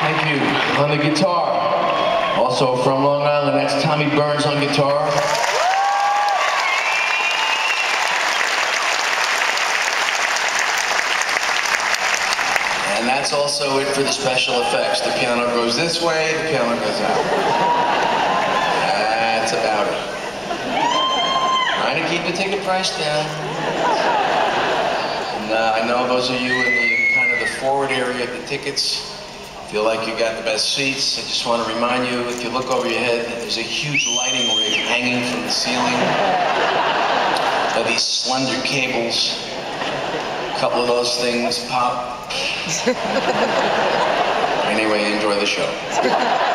Thank you. On the guitar, also from Long Island, that's Tommy Byrnes on guitar. And that's also it for the special effects. The piano goes this way, the piano goes out. That's about it. Trying to keep the ticket price down. And uh, I know those of you in the kind of the forward area of the tickets feel like you got the best seats. I just want to remind you, if you look over your head, there's a huge lighting rig hanging from the ceiling. Of these slender cables. A couple of those things pop. anyway, enjoy the show.